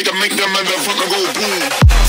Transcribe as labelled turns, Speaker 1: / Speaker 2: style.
Speaker 1: Make a make that motherfucker go boom.